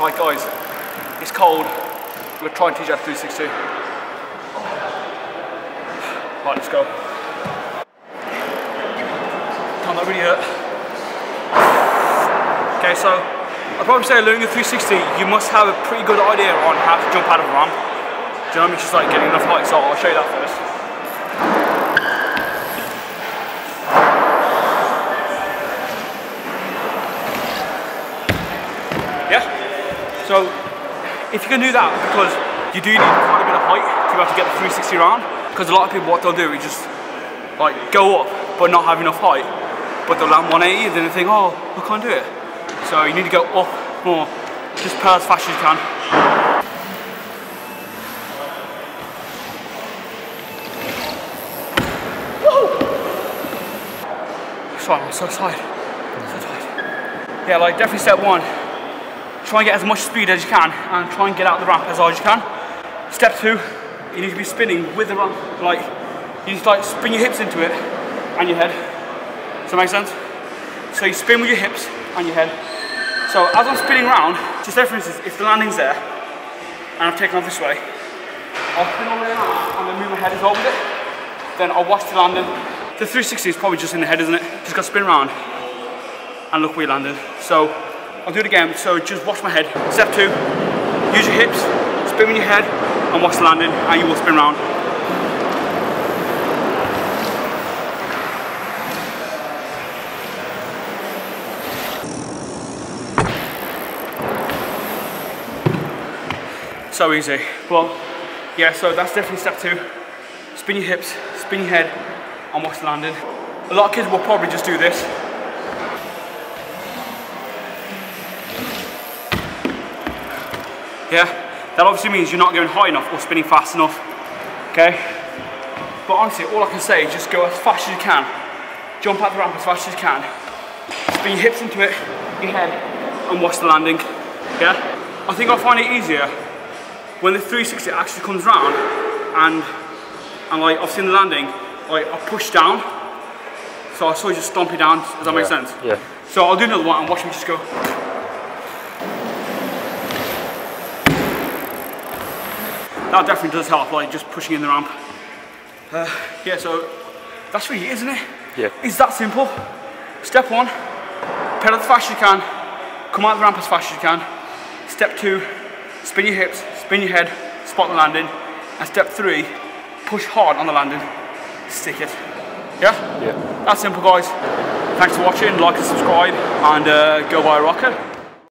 Right guys, it's cold. We're gonna try and teach you how to do 360. Right, let's go. Can't that really hurt? Okay, so I'd probably say learning the 360, you must have a pretty good idea on how to jump out of a ramp. Do you know what I mean? Just like getting enough height, so I'll show you that first. Yeah? So, if you can do that, because you do need quite a bit of height to be able to get the 360 round, because a lot of people, what they'll do is just like go up, but not have enough height, but they'll land 180, and then they think, oh, I can't do it. So you need to go up more, just pedal as fast as you can. Sorry, I'm so tired. So tired. Yeah, like definitely step one. Try and get as much speed as you can and try and get out the ramp as hard as you can. Step two, you need to be spinning with the ramp. Like, you need to like spin your hips into it and your head. Does that make sense? So you spin with your hips and your head. So as I'm spinning around, just say for instance, if the landing's there and I'm taking off this way, I'll spin all the way around and then move my head as well with it. Then I'll watch the landing. The 360 is probably just in the head, isn't it? Just got to spin around and look where you landed. So I'll do it again. So just watch my head. Step two, use your hips, spin with your head and watch the landing and you will spin around. So easy. Well, yeah, so that's definitely step two. Spin your hips, spin your head, and watch the landing. A lot of kids will probably just do this. Yeah, that obviously means you're not going high enough or spinning fast enough, okay? But honestly, all I can say is just go as fast as you can. Jump out the ramp as fast as you can. Spin your hips into it, your head, and watch the landing, yeah? I think I'll find it easier when the 360 actually comes round and, and like I've seen the landing, like I push down, so I sort of just stomp it down, does that yeah. make sense? Yeah. So I'll do another one and watch me just go. That definitely does help, like just pushing in the ramp. Uh, yeah, so that's really it, isn't it? Yeah. It's that simple. Step one, pedal as fast as you can, come out the ramp as fast as you can. Step two, spin your hips, spin your head, spot the landing. And step three, push hard on the landing, stick it. Yeah? Yeah. That's simple, guys. Thanks for watching, like and subscribe, and uh, go buy a Rocker.